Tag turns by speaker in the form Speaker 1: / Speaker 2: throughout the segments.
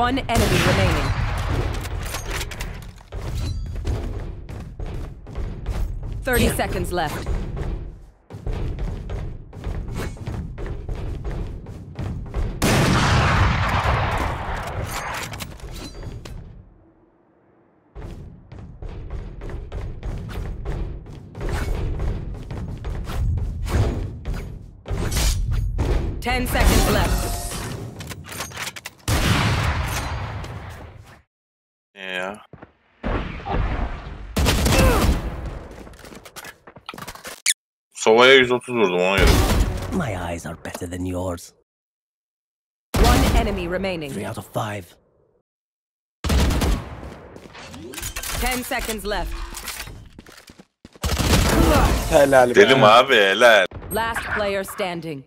Speaker 1: One enemy remaining. Thirty seconds left. Ten seconds left.
Speaker 2: Ne ya? Sova'ya 130 vurdum ona göre.
Speaker 3: My eyes are better than yours.
Speaker 1: One enemy remaining.
Speaker 3: Three out of five.
Speaker 1: Ten seconds left.
Speaker 4: Helal be.
Speaker 2: Dedim abi helal.
Speaker 1: Last player standing.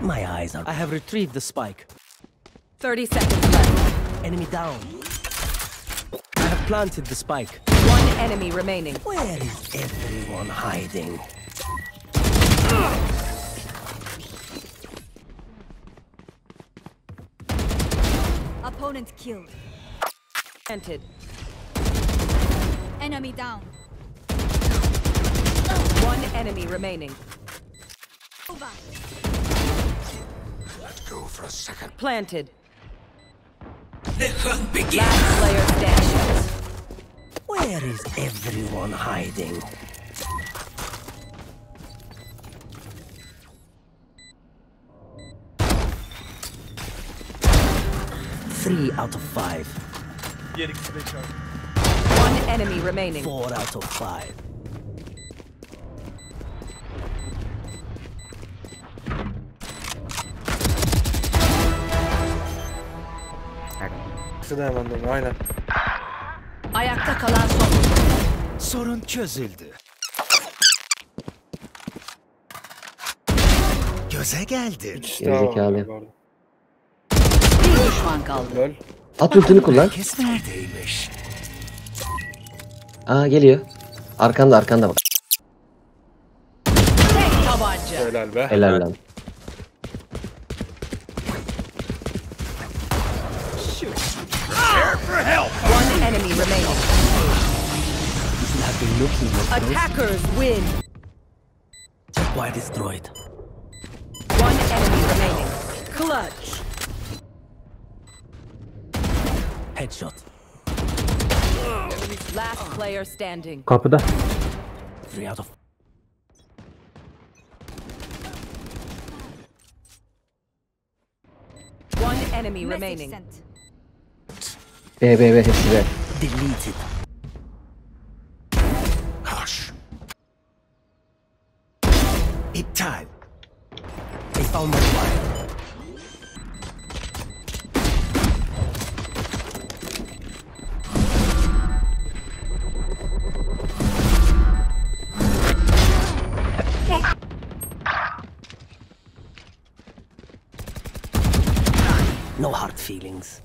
Speaker 3: My eyes are. I have retrieved the spike.
Speaker 1: 30 seconds left.
Speaker 3: Enemy down. I have planted the spike.
Speaker 1: One enemy remaining.
Speaker 3: Where is everyone hiding?
Speaker 5: Opponent killed.
Speaker 1: Planted.
Speaker 5: Enemy down.
Speaker 1: One enemy remaining.
Speaker 5: Over.
Speaker 1: Planted. Last player standing.
Speaker 3: Where is everyone hiding? Three out of five.
Speaker 4: Diğer ikisi de çarptı.
Speaker 1: One enemy remaining.
Speaker 3: Four out of five.
Speaker 4: İkisi de aynen.
Speaker 1: Ayakta kalan son.
Speaker 3: Sorun çözüldü. Göze geldi.
Speaker 6: Gerizekalı.
Speaker 1: Bir düşman kaldı.
Speaker 4: Lol.
Speaker 6: At ultini kullan.
Speaker 3: Herkes neredeymiş?
Speaker 6: Aa geliyor. Arkanda arkanda bak.
Speaker 1: Tek tabanca.
Speaker 4: Helal be.
Speaker 6: Helal lan.
Speaker 1: Enemy remaining.
Speaker 3: Have been looking at those.
Speaker 1: Attackers win.
Speaker 3: Why destroyed?
Speaker 1: One enemy remaining. Clutch.
Speaker 3: Headshot.
Speaker 1: Last player standing.
Speaker 6: Kapıda.
Speaker 3: Three out of
Speaker 1: One enemy
Speaker 5: Message
Speaker 1: remaining.
Speaker 5: sent.
Speaker 6: B B B hepsi B.
Speaker 3: deleted.
Speaker 7: Hush.
Speaker 3: İptal. They found my fire. No hard feelings.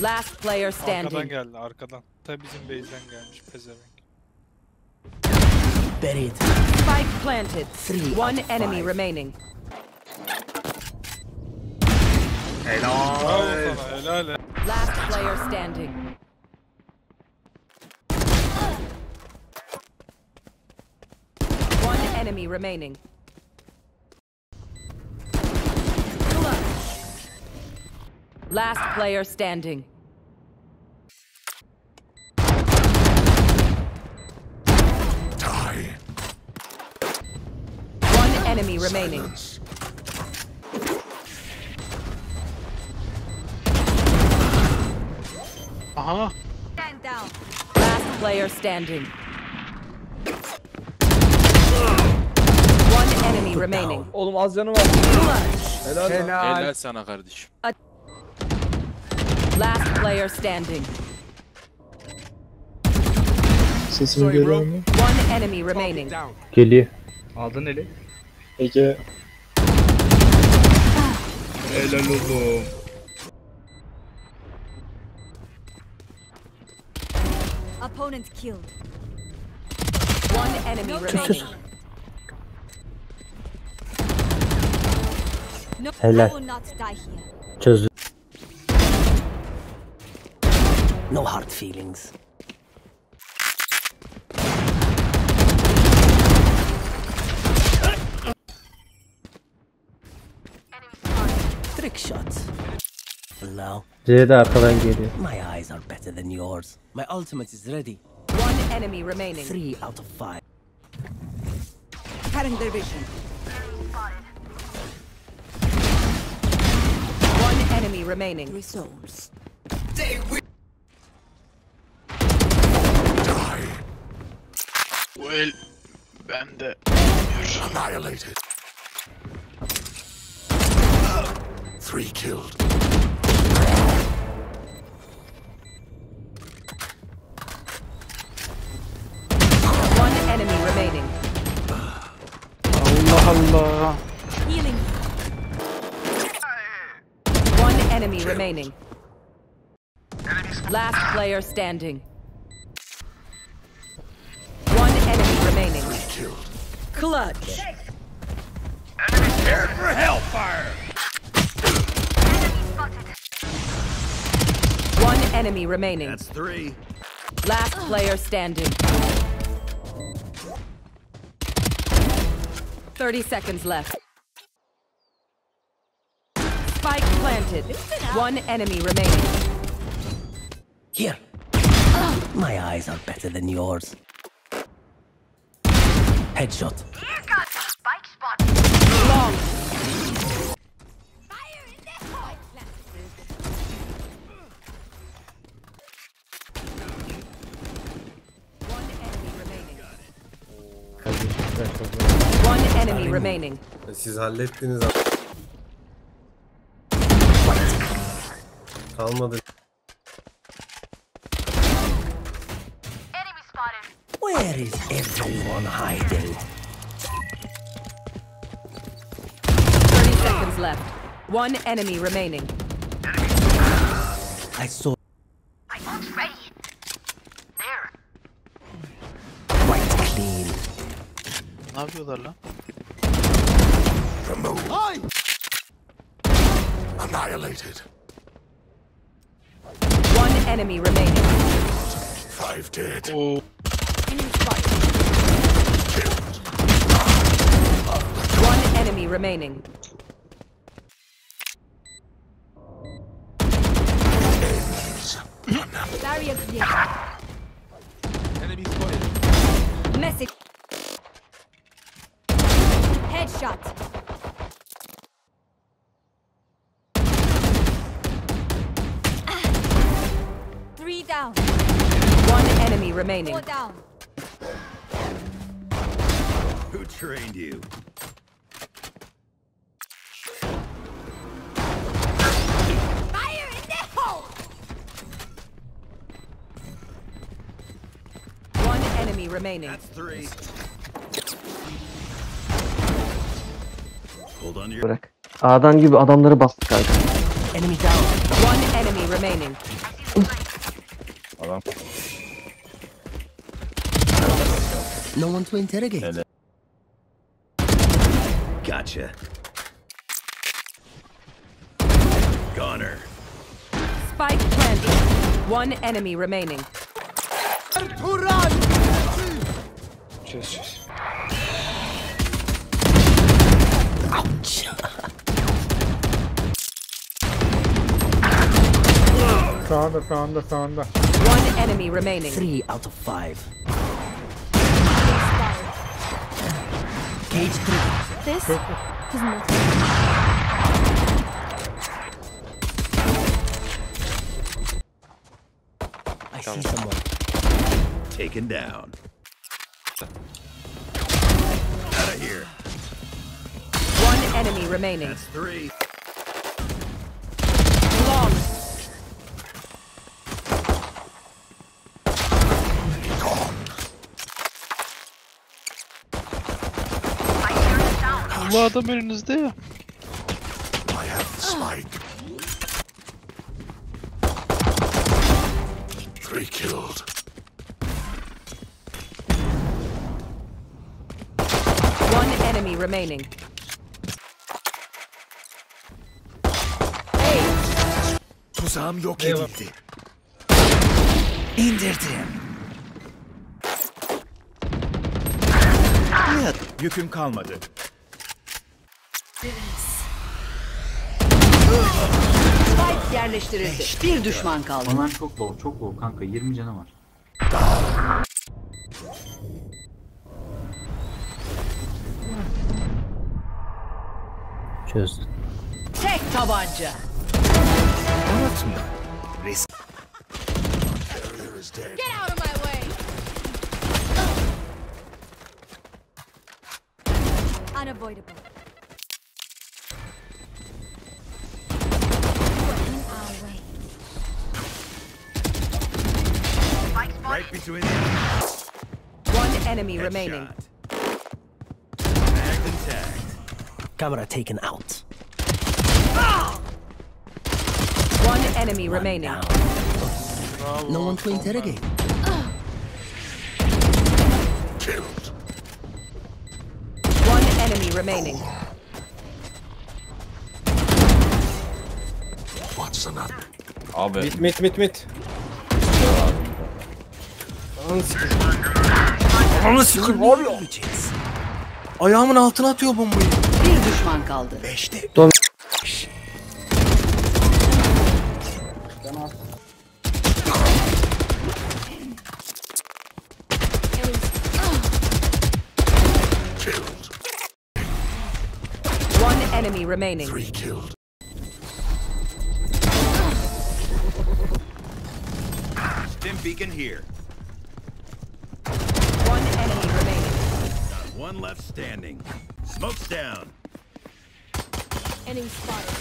Speaker 1: Last player
Speaker 8: Arkadan
Speaker 1: standing.
Speaker 8: geldi arkadan. Tabi bizim base'den gelmiş pezevenk.
Speaker 3: Buried.
Speaker 1: Spike planted.
Speaker 3: Three
Speaker 1: One enemy
Speaker 3: five.
Speaker 1: remaining.
Speaker 8: Bravo sana helal.
Speaker 1: Last player standing. One enemy remaining. Last player standing. Remaining.
Speaker 8: Aha.
Speaker 5: Stand down.
Speaker 1: Last player standing. One enemy remaining.
Speaker 4: Oğlum az canı var. Helal. Helal.
Speaker 8: Helal sana kardeşim.
Speaker 1: Last player standing.
Speaker 9: Sesimi görüyor musun?
Speaker 1: One enemy remaining.
Speaker 9: Geliyor.
Speaker 4: Aldın eli.
Speaker 9: Ege. Helal oğlum.
Speaker 5: Opponent killed.
Speaker 1: One enemy remaining.
Speaker 5: No,
Speaker 3: Helal.
Speaker 5: I will not die here.
Speaker 3: Çözdü. No hard feelings. Now,
Speaker 4: C'de arkadan geliyor.
Speaker 3: my eyes are better than yours. My ultimate is ready.
Speaker 1: One enemy remaining.
Speaker 3: Three out of five.
Speaker 1: Cutting their vision. One enemy remaining. Three souls.
Speaker 8: Bu el bende.
Speaker 7: Annihilated. Three killed.
Speaker 1: Enemy remaining.
Speaker 8: Allah Allah.
Speaker 5: Healing.
Speaker 1: One enemy remaining. Last player standing. One enemy remaining.
Speaker 7: Killed.
Speaker 1: Clutch. One enemy remaining. That's three. Last player standing. 30 seconds left. Spike planted. One enemy remaining.
Speaker 3: Here. My eyes are better than yours. Headshot.
Speaker 1: Enemy remaining.
Speaker 10: Siz hallettiniz abi. Kalmadı.
Speaker 3: Where is everyone hiding?
Speaker 1: 30 seconds left. One enemy remaining.
Speaker 3: I saw. Quite clean.
Speaker 8: Ne yapıyorlar lan?
Speaker 7: Remove. Annihilated.
Speaker 1: One enemy remaining.
Speaker 7: Five dead.
Speaker 8: Oo.
Speaker 1: One enemy remaining.
Speaker 5: Barrier clear. Message. Headshot. Down.
Speaker 1: One enemy remaining.
Speaker 5: Four down.
Speaker 7: Who trained you?
Speaker 5: Fire in the hole.
Speaker 1: One enemy remaining.
Speaker 7: Three. Hold on your.
Speaker 6: Bırak. A'dan gibi adamları bastı kanka.
Speaker 3: Enemy down.
Speaker 1: One enemy remaining.
Speaker 3: No one to interrogate.
Speaker 7: Gotcha. Goner.
Speaker 1: Spike planted. One enemy remaining.
Speaker 8: Çöz çöz.
Speaker 4: Sağında sağında sağında.
Speaker 1: One enemy remaining.
Speaker 3: Three out of five. Cage three.
Speaker 5: This does not.
Speaker 3: I see someone.
Speaker 7: Taken down. Out of here.
Speaker 1: One enemy remaining.
Speaker 7: That's
Speaker 1: Three.
Speaker 8: Allah adam önünüzde ya.
Speaker 7: I have the spike. Three killed.
Speaker 1: One enemy remaining. Hey.
Speaker 7: Tuzağım yok
Speaker 9: Eyvah.
Speaker 7: edildi. İndirdim. Nihat, yüküm kalmadı.
Speaker 1: Spike yerleştirildi. Bir düşman kaldı.
Speaker 11: Aman çok low, çok low kanka. 20 canı var.
Speaker 3: Çözdüm.
Speaker 1: Tek tabanca.
Speaker 7: Unutma. Risk.
Speaker 5: Get out of my way. Unavoidable.
Speaker 7: Right between the
Speaker 1: One enemy remaining.
Speaker 7: Tagged and tagged.
Speaker 3: Camera taken out.
Speaker 1: One enemy remaining.
Speaker 3: No one to interrogate.
Speaker 7: Killed.
Speaker 1: One enemy remaining.
Speaker 7: What's another?
Speaker 2: Abi
Speaker 9: Mit mit mit mit. Ananı sikeyim.
Speaker 3: Ananı sikeyim abi. Ayağımın altına atıyor bombayı.
Speaker 1: Bir düşman kaldı.
Speaker 7: Beşte. Killed.
Speaker 1: One enemy remaining.
Speaker 7: Three killed. Stim beacon here.
Speaker 1: One enemy remaining.
Speaker 7: Got one left standing. Smoke's down.
Speaker 5: Enemy spotted.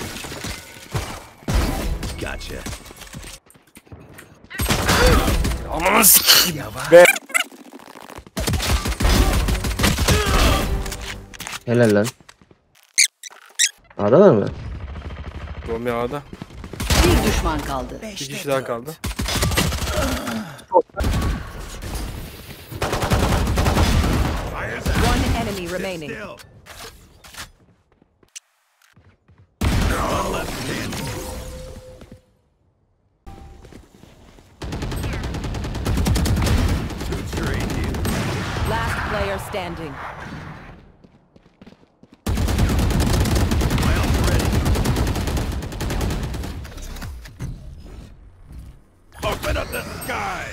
Speaker 7: Gotcha.
Speaker 3: Ananı sikeyim.
Speaker 6: Helal lan. A'da var mı?
Speaker 9: Domi A'da.
Speaker 1: Bir düşman kaldı.
Speaker 9: Bir kişi daha kaldı.
Speaker 7: Out.
Speaker 1: One enemy remaining.
Speaker 7: Still. One left standing. Shoots your AT.
Speaker 1: Last player standing.
Speaker 7: Miles. Open up the sky.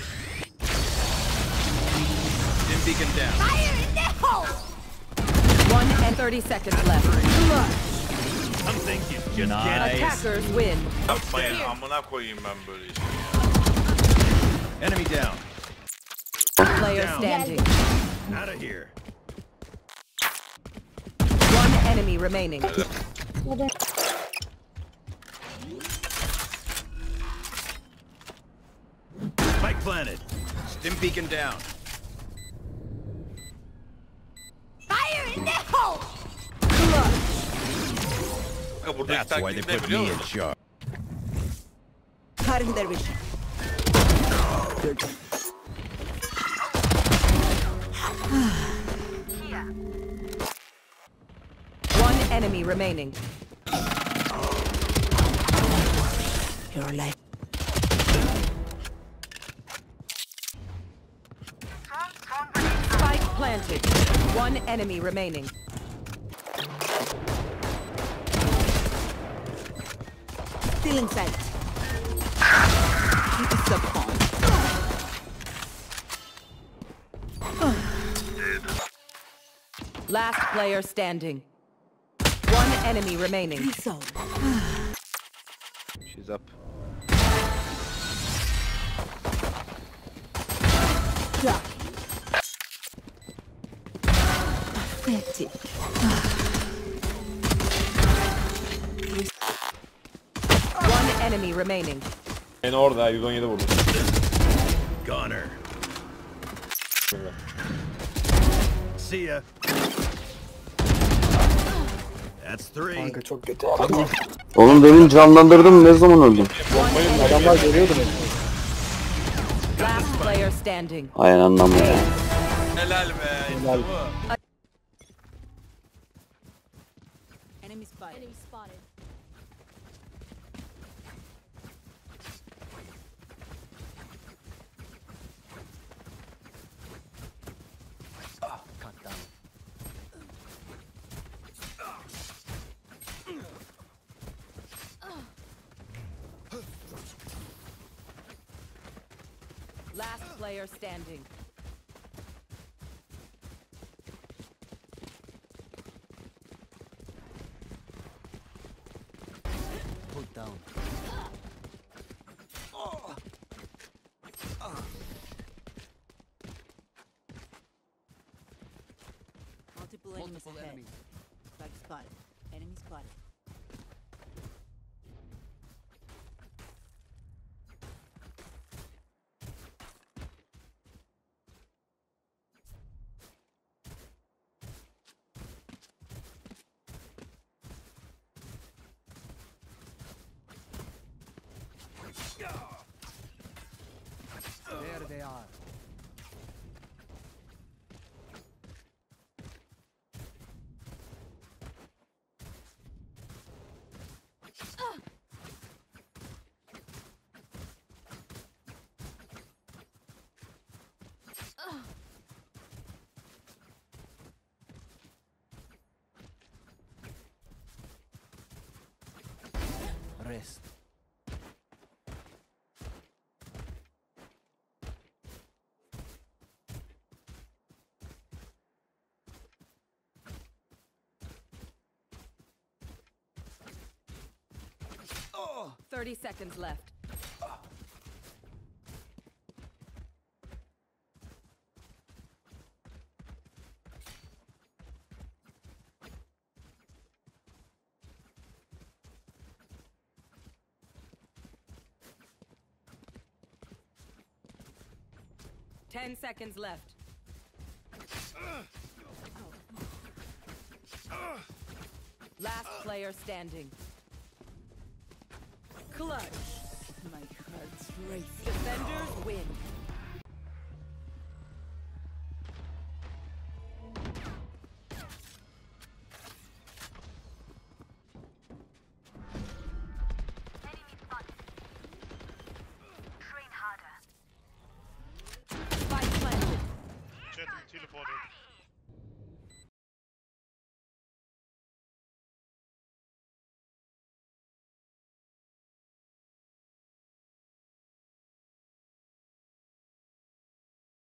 Speaker 7: Stim beacon down.
Speaker 5: Fire in the hole!
Speaker 1: One and 30 seconds left.
Speaker 7: Some things you just can't.
Speaker 1: Attackers win.
Speaker 2: yapmayın amına koyayım ben böyle işi.
Speaker 7: Enemy down.
Speaker 1: Player
Speaker 7: Down.
Speaker 1: standing.
Speaker 7: Out of here.
Speaker 1: One enemy remaining.
Speaker 7: Spike planted. Stim beacon down.
Speaker 5: Fire in the hole!
Speaker 2: Kanka buradaki
Speaker 7: That's why they put me in charge.
Speaker 1: Cutting their vision. One enemy remaining. Your life. Spike planted. One enemy remaining. Stealing sight. It's a pawn. Last player standing. One enemy remaining.
Speaker 8: She's up.
Speaker 5: Pathetic.
Speaker 1: One enemy remaining.
Speaker 9: En orada 117 vurdu.
Speaker 7: Goner. See ya. That's three.
Speaker 9: çok kötü.
Speaker 6: Oğlum demin canlandırdım ne zaman öldüm?
Speaker 9: Adamlar görüyordu beni.
Speaker 1: Last player standing.
Speaker 6: Aynen anlamı ya.
Speaker 2: Helal be. işte
Speaker 9: Helal.
Speaker 2: bu.
Speaker 5: fight. Enemy spotted.
Speaker 1: Last player standing.
Speaker 12: Multiple enemies
Speaker 13: Multiple
Speaker 12: Flag spotted. Enemy spotted.
Speaker 13: There they are. Rest.
Speaker 1: Thirty seconds left. Ten seconds left. Last player standing. Clutch.
Speaker 12: My heart's racing.